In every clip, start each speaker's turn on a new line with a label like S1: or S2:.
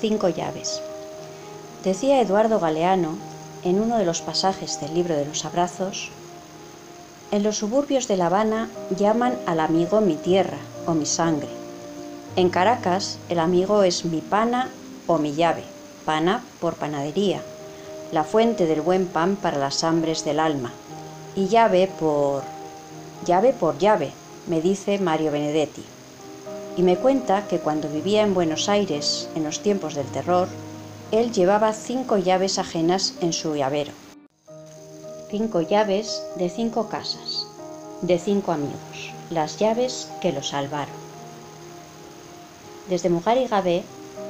S1: Cinco llaves. Decía Eduardo Galeano, en uno de los pasajes del libro de los abrazos, en los suburbios de La Habana llaman al amigo mi tierra o mi sangre. En Caracas el amigo es mi pana o mi llave, pana por panadería, la fuente del buen pan para las hambres del alma, y llave por... llave por llave, me dice Mario Benedetti. Y me cuenta que cuando vivía en Buenos Aires, en los tiempos del terror, él llevaba cinco llaves ajenas en su llavero. Cinco llaves de cinco casas, de cinco amigos, las llaves que lo salvaron. Desde Mugar Gabé,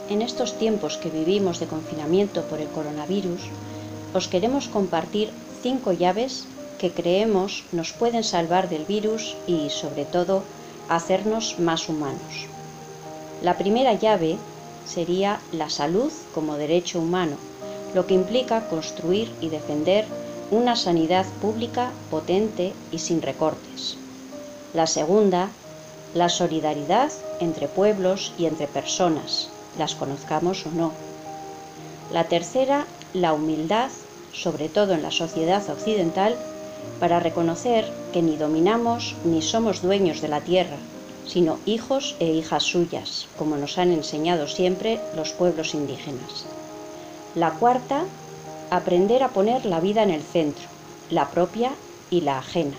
S1: en estos tiempos que vivimos de confinamiento por el coronavirus, os queremos compartir cinco llaves que creemos nos pueden salvar del virus y, sobre todo, hacernos más humanos. La primera llave sería la salud como derecho humano, lo que implica construir y defender una sanidad pública potente y sin recortes. La segunda, la solidaridad entre pueblos y entre personas, las conozcamos o no. La tercera, la humildad, sobre todo en la sociedad occidental, para reconocer que ni dominamos ni somos dueños de la tierra, sino hijos e hijas suyas, como nos han enseñado siempre los pueblos indígenas. La cuarta, aprender a poner la vida en el centro, la propia y la ajena,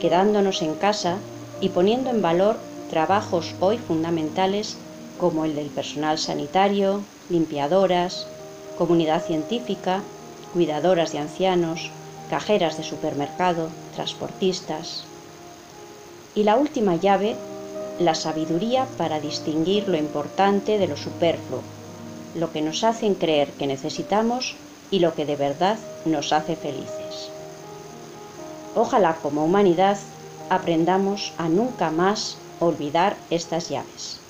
S1: quedándonos en casa y poniendo en valor trabajos hoy fundamentales como el del personal sanitario, limpiadoras, comunidad científica, cuidadoras de ancianos, cajeras de supermercado, transportistas. Y la última llave, la sabiduría para distinguir lo importante de lo superfluo, lo que nos hacen creer que necesitamos y lo que de verdad nos hace felices. Ojalá como humanidad aprendamos a nunca más olvidar estas llaves.